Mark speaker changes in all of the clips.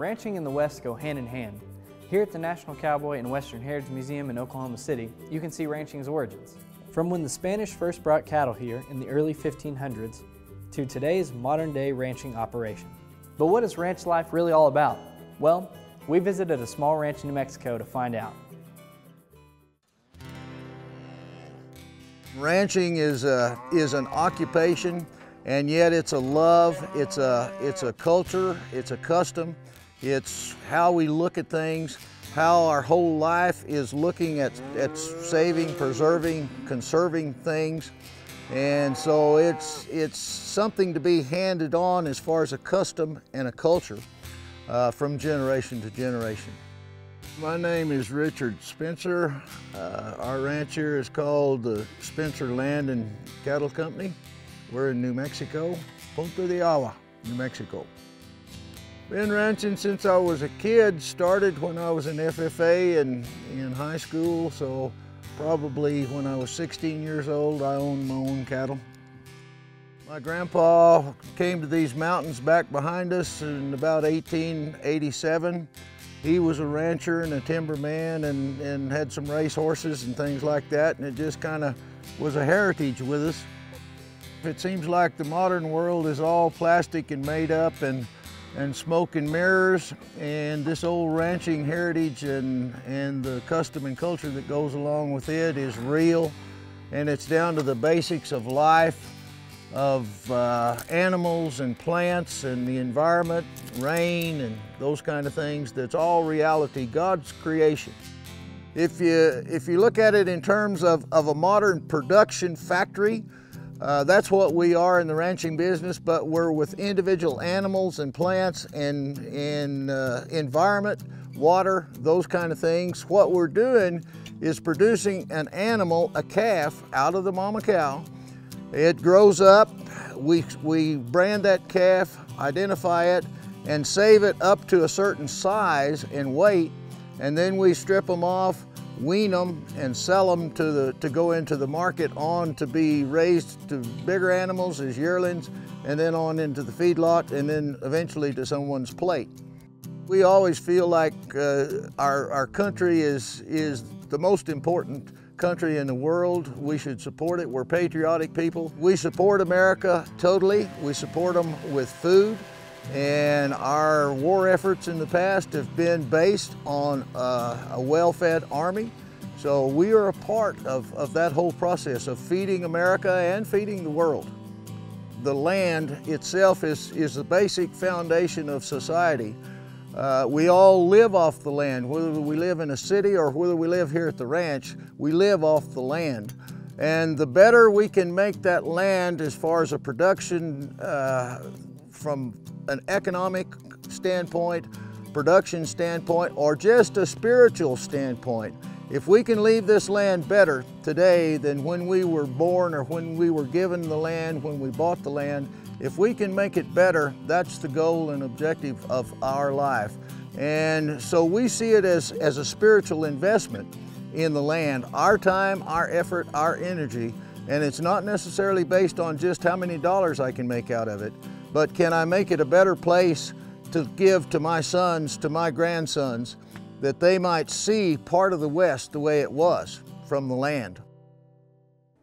Speaker 1: Ranching and the West go hand in hand. Here at the National Cowboy and Western Heritage Museum in Oklahoma City, you can see ranching's origins. From when the Spanish first brought cattle here in the early 1500s to today's modern day ranching operation. But what is ranch life really all about? Well, we visited a small ranch in New Mexico to find out.
Speaker 2: Ranching is, a, is an occupation and yet it's a love, it's a, it's a culture, it's a custom, it's how we look at things, how our whole life is looking at, at saving, preserving, conserving things. And so it's, it's something to be handed on as far as a custom and a culture uh, from generation to generation. My name is Richard Spencer. Uh, our ranch here is called the Spencer Land and Cattle Company. We're in New Mexico, Punta de Agua, New Mexico. Been ranching since I was a kid, started when I was in FFA and in high school, so probably when I was 16 years old, I owned my own cattle. My grandpa came to these mountains back behind us in about 1887. He was a rancher and a timberman and, and had some race horses and things like that, and it just kind of was a heritage with us. It seems like the modern world is all plastic and made up and, and smoke and mirrors, and this old ranching heritage and, and the custom and culture that goes along with it is real, and it's down to the basics of life, of uh, animals and plants and the environment, rain and those kind of things. That's all reality, God's creation. If you, if you look at it in terms of, of a modern production factory, uh, that's what we are in the ranching business, but we're with individual animals and plants and, and uh, environment, water, those kind of things. What we're doing is producing an animal, a calf, out of the mama cow. It grows up, we, we brand that calf, identify it, and save it up to a certain size and weight, and then we strip them off wean them and sell them to, the, to go into the market on to be raised to bigger animals as yearlings and then on into the feedlot and then eventually to someone's plate. We always feel like uh, our, our country is, is the most important country in the world. We should support it. We're patriotic people. We support America totally. We support them with food. And our war efforts in the past have been based on uh, a well-fed army. So we are a part of, of that whole process of feeding America and feeding the world. The land itself is, is the basic foundation of society. Uh, we all live off the land, whether we live in a city or whether we live here at the ranch, we live off the land. And the better we can make that land as far as a production uh, from an economic standpoint, production standpoint, or just a spiritual standpoint. If we can leave this land better today than when we were born or when we were given the land, when we bought the land, if we can make it better, that's the goal and objective of our life. And so we see it as, as a spiritual investment in the land, our time, our effort, our energy, and it's not necessarily based on just how many dollars I can make out of it, but can I make it a better place to give to my sons, to my grandsons, that they might see part of the West the way it was from the land.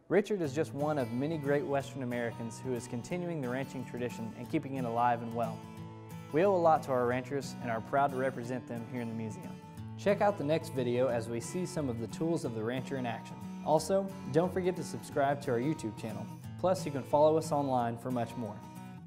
Speaker 1: Richard is just one of many great Western Americans who is continuing the ranching tradition and keeping it alive and well. We owe a lot to our ranchers and are proud to represent them here in the museum. Check out the next video as we see some of the tools of the rancher in action. Also, don't forget to subscribe to our YouTube channel. Plus, you can follow us online for much more.